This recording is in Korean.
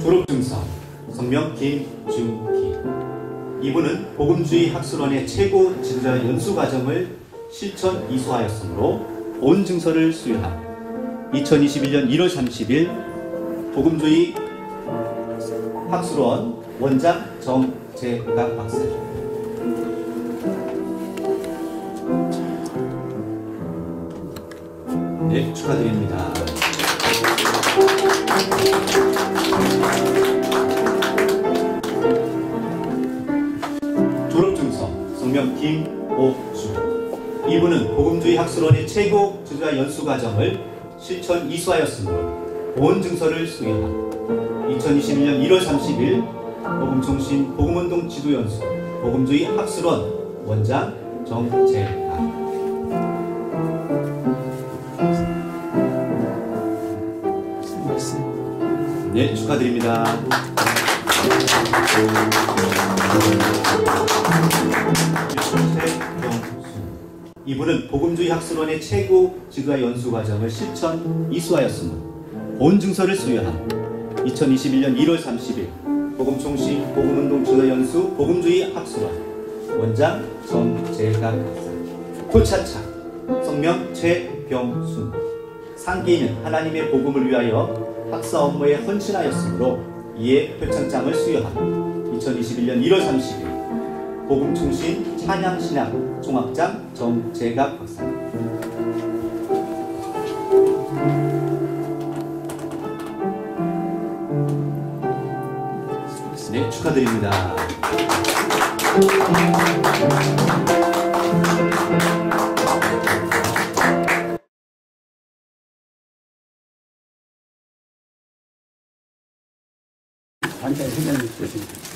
졸업증서 성명 김중기. 이분은 복음주의 학술원의 최고 지도자 연수 과정을 실천 이수하였으므로 본 증서를 수여함. 2021년 1월 30일 복음주의 학술원 원장 정재각 박사. 네 축하드립니다. 성명 김옥주 이분은 복음주의 학술원의 최고 지도자 연수 과정을 실천 이수하였으므로 본 증서를 수여함 2021년 1월 30일 복음통신 복음운동 지도연수 복음주의 학술원 원장 정재학 네 축하드립니다. 이분은 복음주의 학술원의 최고 지도자 연수 과정을 실천 이수하였으므로 본 증서를 수여함. 2021년 1월 30일 복음총시 복음운동 지도 연수 복음주의 학술원. 원장 정재각 박사 토차차 성명 최병순. 상기인은 하나님의 복음을 위하여 학사 업무에 헌신하였으므로 이에 표창장을 수여함. 2021년 1월 30일 복음총신 찬양 신학 종합장 정재각 박사 네, 축하드립니다. 반찬 설명해 주셨습니다.